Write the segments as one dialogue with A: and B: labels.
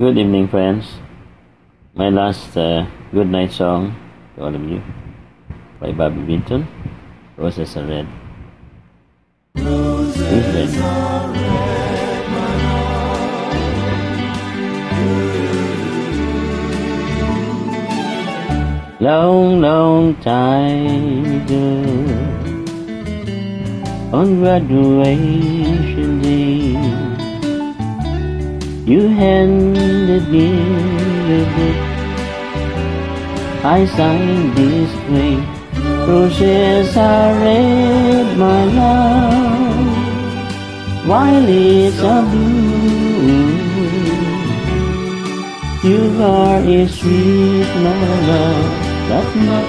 A: Good evening, friends. My last uh, good night song to all of you by Bobby Vinton. Roses are red. Roses are red, Long, long time ago, on graduation You handed me the book. I signed this way. Roses are red, my love. Violets are blue. You are a sweet, my love, but not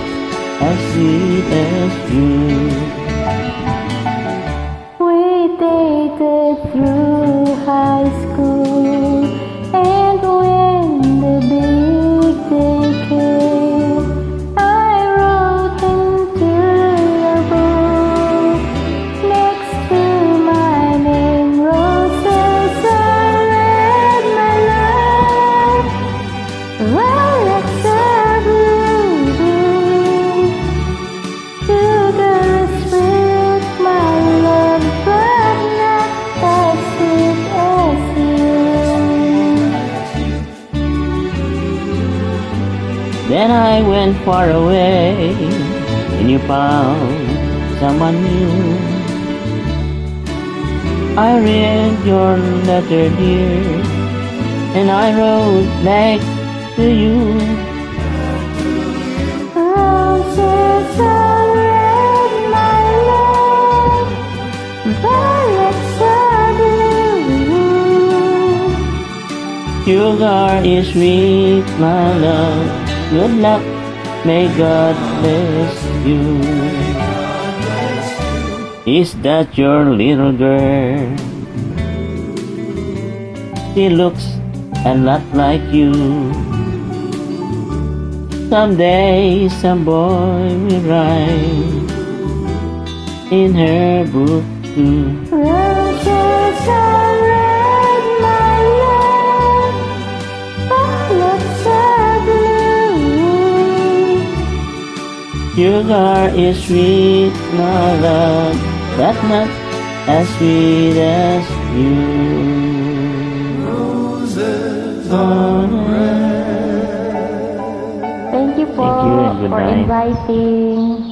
A: as sweet as you.
B: We dated through
A: Then I went far away and you found someone new. I read your letter, dear, and I wrote back to you.
B: Roses are red, my love, violets are blue.
A: Sugar is sweet, my love. Good luck, may God bless you. Is that your little girl? She looks a lot like you. Someday some boy will write in her book too.
B: Roses
A: Sugar is sweet, my love, but not as sweet as you.
C: Roses are red.
B: Thank you po
A: Thank you
B: for inviting.